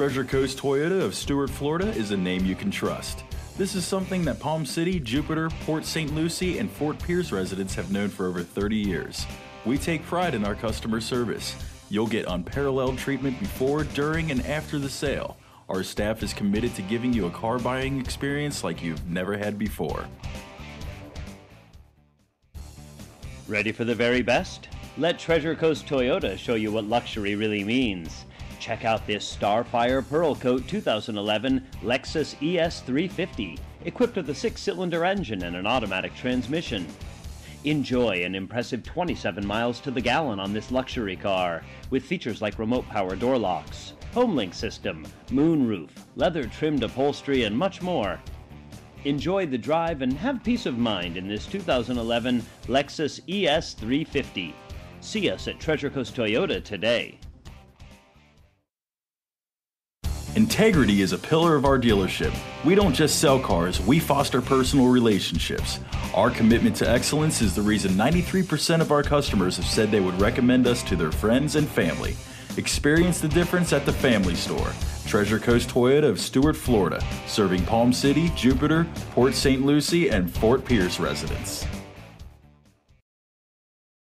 Treasure Coast Toyota of Stuart, Florida is a name you can trust. This is something that Palm City, Jupiter, Port St. Lucie, and Fort Pierce residents have known for over 30 years. We take pride in our customer service. You'll get unparalleled treatment before, during, and after the sale. Our staff is committed to giving you a car buying experience like you've never had before. Ready for the very best? Let Treasure Coast Toyota show you what luxury really means. Check out this Starfire Pearl Coat 2011 Lexus ES350, equipped with a six cylinder engine and an automatic transmission. Enjoy an impressive 27 miles to the gallon on this luxury car, with features like remote power door locks, HomeLink system, moonroof, leather trimmed upholstery, and much more. Enjoy the drive and have peace of mind in this 2011 Lexus ES350. See us at Treasure Coast Toyota today. Integrity is a pillar of our dealership. We don't just sell cars, we foster personal relationships. Our commitment to excellence is the reason 93% of our customers have said they would recommend us to their friends and family. Experience the difference at the family store. Treasure Coast Toyota of Stuart, Florida, serving Palm City, Jupiter, Port St. Lucie, and Fort Pierce residents.